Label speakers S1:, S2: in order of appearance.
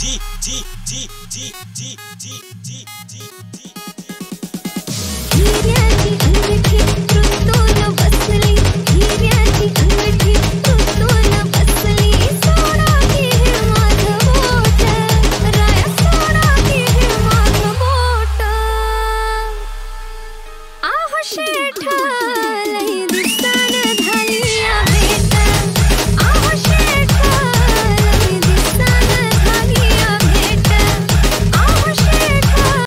S1: G G G G G G G G
S2: शेठा